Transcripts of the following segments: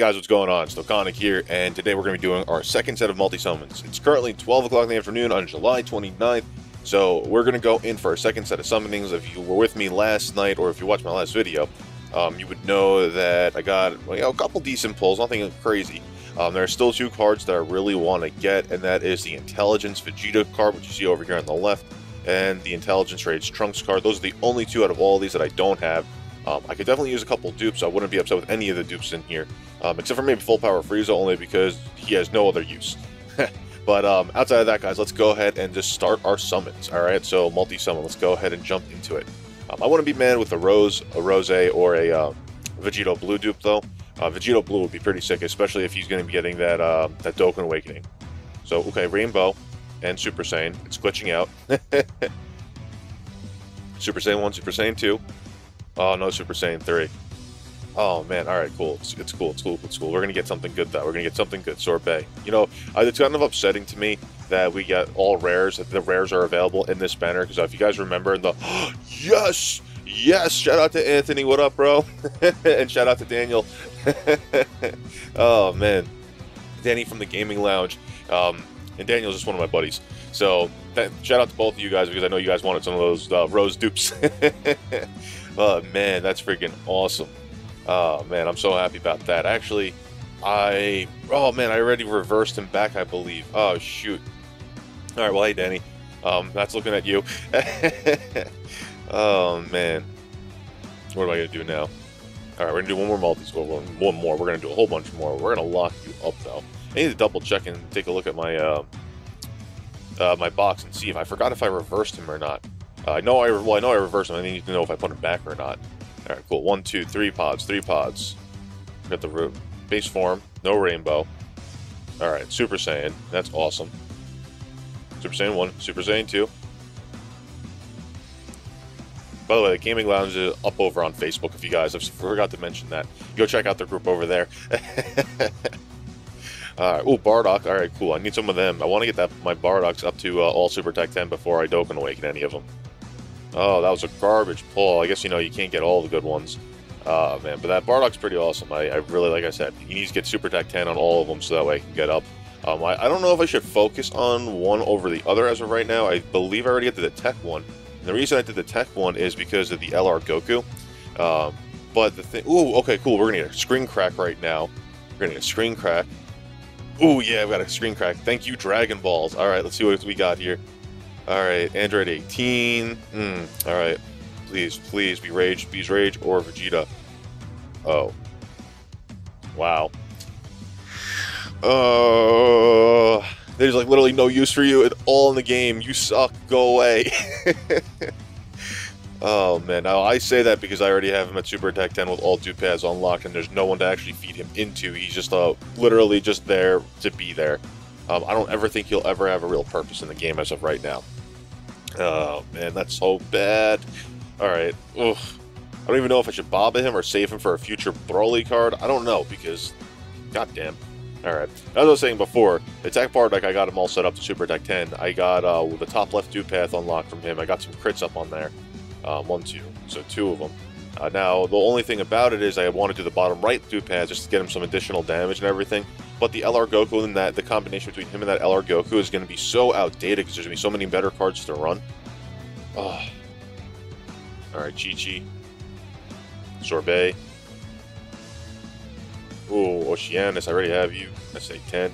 guys, what's going on? Dokkanic here, and today we're going to be doing our second set of multi-summons. It's currently 12 o'clock in the afternoon on July 29th, so we're going to go in for our second set of summonings. If you were with me last night, or if you watched my last video, um, you would know that I got you know, a couple decent pulls, nothing crazy. Um, there are still two cards that I really want to get, and that is the Intelligence Vegeta card, which you see over here on the left, and the Intelligence Rage Trunks card. Those are the only two out of all these that I don't have. Um, I could definitely use a couple dupes. I wouldn't be upset with any of the dupes in here, um, except for maybe Full Power Frieza, only because he has no other use. but um, outside of that, guys, let's go ahead and just start our summons. All right, so multi-summon. Let's go ahead and jump into it. Um, I wouldn't be mad with a Rose, a Rose, or a uh, Vegito Blue dupe, though. Uh, Vegito Blue would be pretty sick, especially if he's going to be getting that uh, that Dokkan Awakening. So, okay, Rainbow and Super Saiyan. It's glitching out. Super Saiyan 1, Super Saiyan 2. Oh, no Super Saiyan 3. Oh, man. All right, cool. It's, it's cool. It's cool. It's cool. We're to get something good, though. We're going to get something good. Sorbet. You know, uh, it's kind of upsetting to me that we get all rares, that the rares are available in this banner. Because if you guys remember the, yes, yes, shout out to Anthony. What up, bro? and shout out to Daniel. oh, man. Danny from the Gaming Lounge. Um, and Daniel's just one of my buddies. So that, shout out to both of you guys because I know you guys wanted some of those uh, rose dupes. oh man, that's freaking awesome. Oh man, I'm so happy about that. Actually, I oh man, I already reversed him back, I believe. Oh shoot. All right, well hey Danny, um, that's looking at you. oh man, what am I gonna do now? All right, we're gonna do one more multi-score. One more. We're gonna do a whole bunch more. We're gonna lock you up though. I need to double check and take a look at my uh, uh, my box and see if I forgot if I reversed him or not. Uh, I know I well I know I reversed him. I need to know if I put him back or not. All right, cool. One, two, three pods, three pods. Got the base form, no rainbow. All right, Super Saiyan. That's awesome. Super Saiyan one, Super Saiyan two. By the way, the Gaming Lounge is up over on Facebook. If you guys, I forgot to mention that, go check out the group over there. Alright, oh, Bardock. Alright, cool. I need some of them. I want to get that my Bardocks up to uh, all Super Tech 10 before I Dokkan Awaken any of them. Oh, that was a garbage pull. I guess, you know, you can't get all the good ones. Uh, man, but that Bardock's pretty awesome. I, I, really, like I said, he needs to get Super Tech 10 on all of them so that way I can get up. Um, I, I, don't know if I should focus on one over the other as of right now. I believe I already did the Tech one. And the reason I did the Tech one is because of the LR Goku. Um, but the thing... Ooh, okay, cool. We're going to get a screen crack right now. We're going to get a screen crack. Oh yeah, I've got a screen crack. Thank you, Dragon Balls. All right, let's see what we got here. All right, Android 18. Mm, all right, please, please be Rage, Be's Rage, or Vegeta. Oh. Wow. Oh, uh, there's like literally no use for you at all in the game. You suck. Go away. Oh man, now I say that because I already have him at Super Tech 10 with all dupe paths unlocked, and there's no one to actually feed him into. He's just uh, literally just there to be there. Um, I don't ever think he'll ever have a real purpose in the game as of right now. Oh man, that's so bad. All right, Oof. I don't even know if I should Baba him or save him for a future Broly card. I don't know because, goddamn. All right, as I was saying before, the Tech Bardock, I got him all set up to Super Tech 10. I got uh, the top left dupe path unlocked from him. I got some crits up on there. Um, one, two. So two of them. Uh, now, the only thing about it is I want to do the bottom right dupe paths just to get him some additional damage and everything. But the LR Goku and that the combination between him and that LR Goku is going to be so outdated because there's going to be so many better cards to run. Oh. Alright, Chi Chi. Sorbet. Ooh, Oceanus, I already have you. I say 10.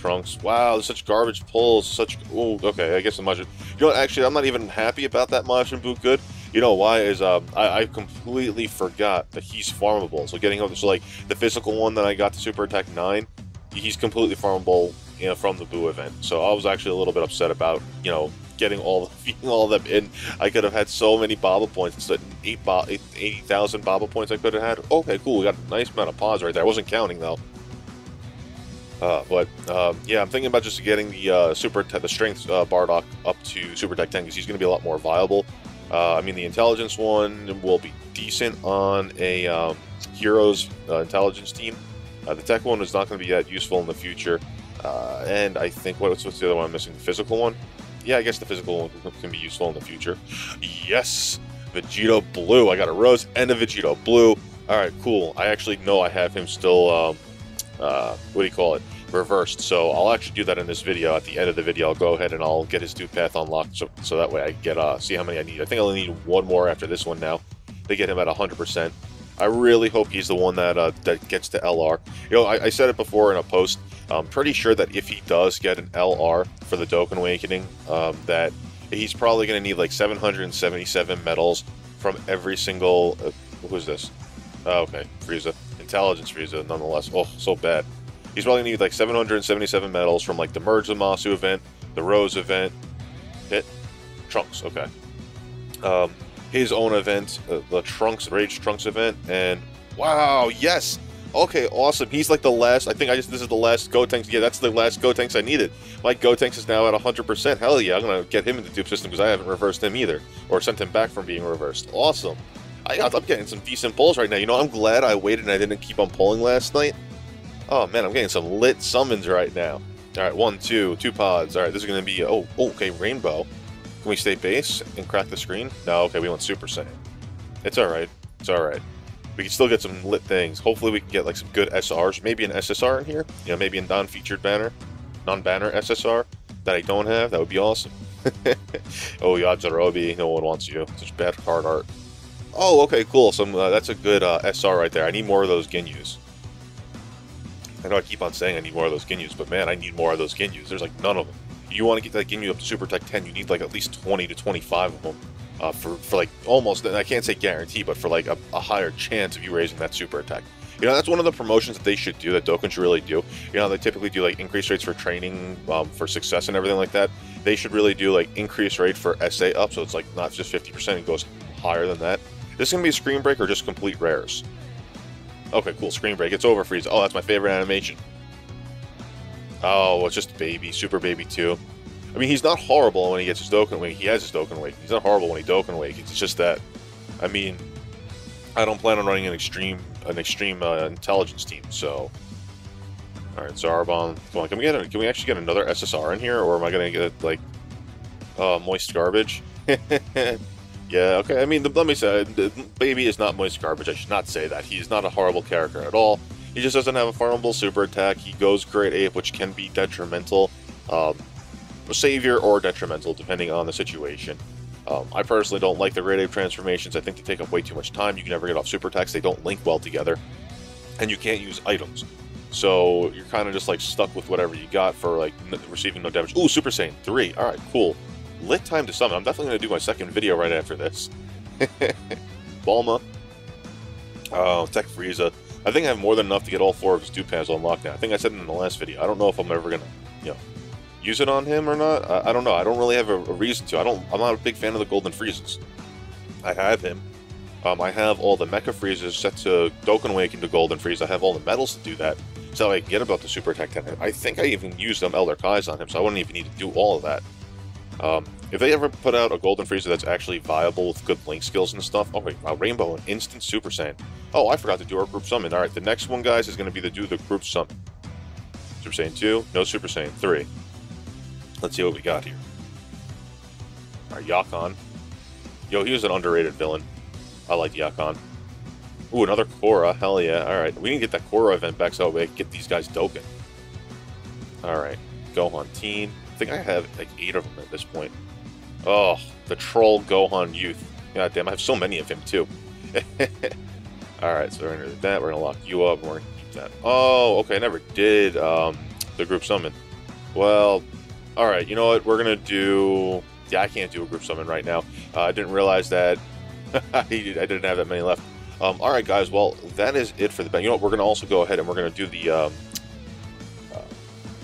Trunks. Wow, there's such garbage pulls. Such. Oh, okay. I guess the Majin. You know? Actually, I'm not even happy about that Majin Buu good. You know why? Is um, I, I completely forgot that he's farmable. So getting up, so like the physical one that I got to Super Attack Nine, he's completely farmable. You know, from the Buu event. So I was actually a little bit upset about you know getting all feeding all of them in. I could have had so many Baba points instead eight, 80,000 Baba points I could have had. Okay, cool. We got a nice amount of pause right there. I wasn't counting though. Uh, but um, yeah, I'm thinking about just getting the uh, super the strength uh, Bardock up to Super Tech 10 because he's going to be a lot more viable. Uh, I mean, the intelligence one will be decent on a um, heroes uh, intelligence team. Uh, the tech one is not going to be that useful in the future. and I think what's what's the other one I'm missing? The physical one. Yeah, I guess the physical one can be useful in the future. Yes, Vegito Blue. I got a Rose and a Vegito Blue. All right, cool. I actually know I have him still. Um, uh, what do you call it, reversed. So I'll actually do that in this video. At the end of the video, I'll go ahead and I'll get his dupe path unlocked, so, so that way I get uh, see how many I need. I think I only need one more after this one now to get him at 100%. I really hope he's the one that uh, that gets to LR. You know, I, I, said it before in a post. I'm pretty sure that if he does get an LR for the Dokkan Awakening, um, that he's probably going to need like 777 medals from every single. Uh, who's this? Oh, okay, Frieza. Intelligence Frieza, nonetheless. Oh, so bad. He's probably to need like 777 medals from like the Merge Zamasu event, the Rose event, hit Trunks. Okay. Um, his own event, uh, the Trunks Rage Trunks event, and wow, yes, okay, awesome. He's like the last. I think I just this is the last Gotenks. Yeah, that's the last Gotenks I needed. My Gotenks is now at 100%. Hell yeah, I'm gonna get him into the dupe system because I haven't reversed him either, or sent him back from being reversed. Awesome. I, am getting some decent pulls right now. You know, I'm glad I waited and I didn't keep on pulling last night. Oh man, I'm getting some lit summons right now. All right, one, two, two pods. All right, this is gonna be oh, oh okay, rainbow. Can we stay base and crack the screen? No, okay, we went Super Saiyan. It's alright. It's alright. We can still get some lit things. Hopefully we can get like some good SRs. Maybe an SSR in here. You know, maybe a non-featured banner. Non-banner SSR that I don't have. That would be awesome. oh, Yajirobe. No one wants you. Such bad card art. Oh, okay, cool. So uh, that's a good uh, SR right there. I need more of those Ginyus. I know I keep on saying I need more of those Ginyus, but man, I need more of those Ginyus. There's like none of them you want to get that Ginyu up to Super Tech 10, you need like at least 20 to 25 of them uh, for, for like almost, and I can't say guarantee, but for like a, a, higher chance of you raising that super attack. You know, that's one of the promotions that they should do, that Dokkan should really do. You know, they typically do like increase rates for training, um, for success and everything like that. They should really do like increase rate for SA up, so it's like not just 50%, it goes higher than that. This is going to be a screen break or just complete rares? Okay, cool, screen break. It's over, Freeze. Oh, that's my favorite animation. Oh, it's just baby, super baby too. I mean, he's not horrible when he gets his Dokkan Wake. He has his Dokkan Wake. He's not horrible when he Dokkan Wake. It's just that, I mean, I don't plan on running an extreme an extreme uh, intelligence team. So, all right, Zarbon, come on, can we get a, can we actually get another SSR in here, or am I gonna get like uh, moist garbage? yeah, okay. I mean, let me say, baby is not moist garbage. I should not say that. He's not a horrible character at all. He just doesn't have a farmable super attack. He goes Great Ape, which can be detrimental. Um, savior or detrimental, depending on the situation. Um, I personally don't like the Great Ape transformations. I think they take up way too much time. You can never get off super attacks. They don't link well together. And you can't use items. So you're kind of just like stuck with whatever you got for like receiving no damage. Ooh, Super Saiyan 3. Alright, cool. Lit time to summon. I'm definitely going to do my second video right after this. Bulma. Oh, Tech Frieza. I think I have more than enough to get all four of his dupe paths unlocked now. I think I said it in the last video. I don't know if I'm ever gonna, you know, use it on him or not. I, I don't know. I don't really have a, a, reason to. I don't. I'm not a big fan of the golden Friezas. I have him. Um, I have all the Mecha Friezas set to Dokkan Awaken to Golden Frieza. I have all the medals to do that, so I can get about the Super Attack 10. I think I even used them Elder Kais on him, so I wouldn't even need to do all of that. Um, if they ever put out a Golden Frieza that's actually viable with good link skills and stuff, oh wait, wow, Rainbow and Instant Super Saiyan. Oh, I forgot to do our group summon. Alright, the next one, guys, is going to be to do the group summon. Super Saiyan 2, no Super Saiyan 3. Let's see what we got here. Alright, Yakon. Yo, he was an underrated villain. I like Yakon. Ooh, another Cooler. Hell yeah. Alright, we need to get that Cooler event back so we can get these guys Dokkan. Alright, Gohan Teen. I think I have like eight of them at this point. Oh, the troll Gohan Youth. God damn, I have so many of him too. Alright, so we're gonna do that. We're gonna lock you up. We're gonna keep that. Oh, okay, I never did um, the group summon. Well, alright, you know what? We're gonna do. Yeah, I can't do a group summon right now. Uh, I didn't realize that I didn't have that many left. Um, alright, guys, well, that is it for the bank. You know what? We're gonna also go ahead and we're gonna do the. Um,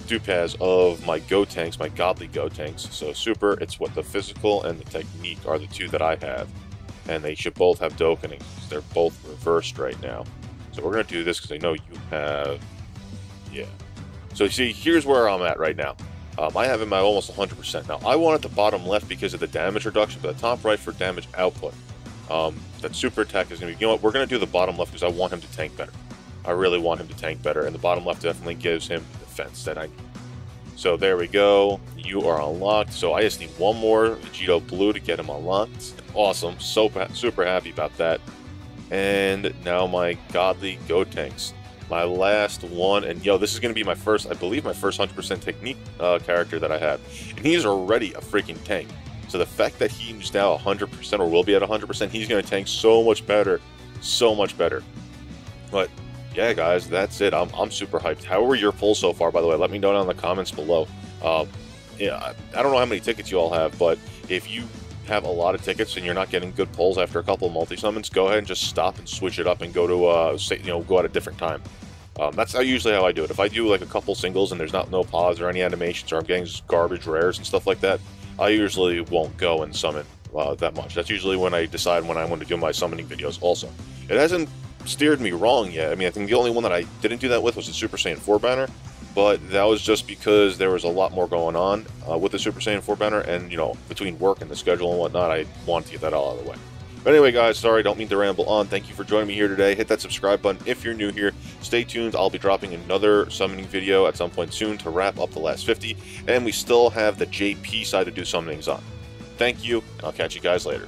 Dupe paths of my Gotenks, my godly Gotenks. So super, it's what the physical and the technique are the two that I have. And they should both have because they're both reversed right now. So we're going to do this because I know you have... Yeah. So you see, here's where I'm at right now. Um, I have him at almost 100%. Now, I want at the bottom left because of the damage reduction, but the top right for damage output. Um, that super attack is going to be... You know what? We're going to do the bottom left because I want him to tank better. I really want him to tank better, and the bottom left definitely gives him defense that I. So there we go. You are unlocked. So I just need one more Vegito Blue to get him unlocked. Awesome. So super happy about that. And now my godly Gotenks. my last one, and yo, this is to be my first, I believe, my first 100% technique uh, character that I have, and he's already a freaking tank. So the fact that he's now 100% or will be at 100%, he's going to tank so much better, so much better. But yeah, guys, that's it. I'm, I'm super hyped. How were your pulls so far, by the way? Let me know down in the comments below. Um, yeah, I don't know how many tickets you all have, but if you have a lot of tickets and you're not getting good pulls after a couple of multi summons, go ahead and just stop and switch it up and go to uh, say, you know go at a different time. Um, that's how usually how I do it. If I do like a couple singles and there's not no pause or any animations or I'm getting garbage rares and stuff like that, I usually won't go and summon uh, that much. That's usually when I decide when I want to do my summoning videos. Also, it hasn't steered me wrong yet. I mean, I think the only one that I didn't do that with was the Super Saiyan 4 banner, but that was just because there was a lot more going on uh, with the Super Saiyan 4 banner, and you know, between work and the schedule and whatnot, I wanted to get that all out of the way. But anyway, guys, sorry, don't mean to ramble on. Thank you for joining me here today. Hit that subscribe button if you're new here. Stay tuned. I'll be dropping another summoning video at some point soon to wrap up the last 50, and we still have the JP side to do summonings on. Thank you, and I'll catch you guys later.